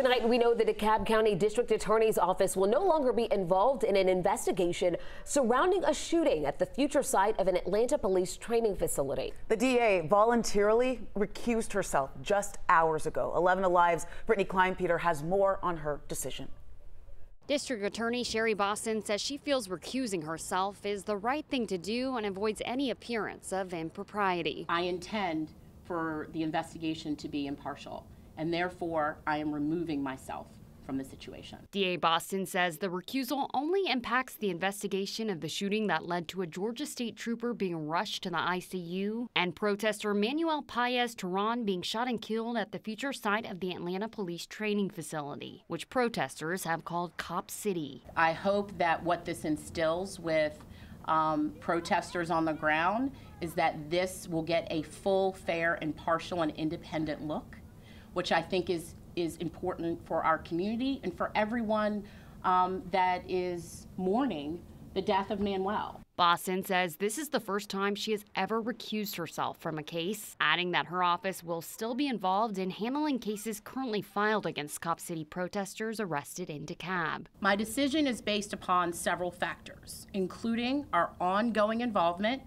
Tonight, we know the DeKalb County District Attorney's Office will no longer be involved in an investigation surrounding a shooting at the future site of an Atlanta police training facility. The DA voluntarily recused herself just hours ago. 11 Alive's Brittany Kleinpeter has more on her decision. District Attorney Sherry Boston says she feels recusing herself is the right thing to do and avoids any appearance of impropriety. I intend for the investigation to be impartial and therefore I am removing myself from the situation. DA Boston says the recusal only impacts the investigation of the shooting that led to a Georgia state trooper being rushed to the ICU and protester Manuel Paez Terán being shot and killed at the future site of the Atlanta Police Training Facility, which protesters have called Cop City. I hope that what this instills with um, protesters on the ground is that this will get a full, fair, impartial, and independent look which I think is, is important for our community and for everyone um, that is mourning the death of Manuel. Boston says this is the first time she has ever recused herself from a case, adding that her office will still be involved in handling cases currently filed against Cop City protesters arrested in DeKalb. My decision is based upon several factors, including our ongoing involvement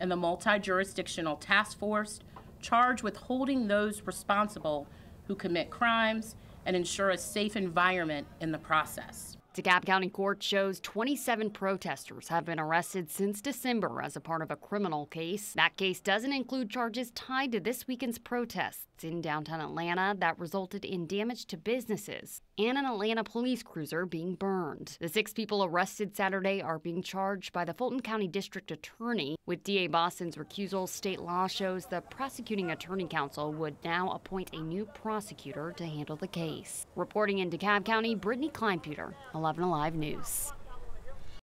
in the multi jurisdictional task force charged with holding those responsible who commit crimes and ensure a safe environment in the process. DeKalb County Court shows 27 protesters have been arrested since December as a part of a criminal case. That case doesn't include charges tied to this weekend's protests in downtown Atlanta that resulted in damage to businesses and an Atlanta police cruiser being burned. The six people arrested Saturday are being charged by the Fulton County District Attorney. With DA Boston's recusal, state law shows the prosecuting attorney council would now appoint a new prosecutor to handle the case. Reporting in DeKalb County, Brittany Kleinpeter, 11 Alive News.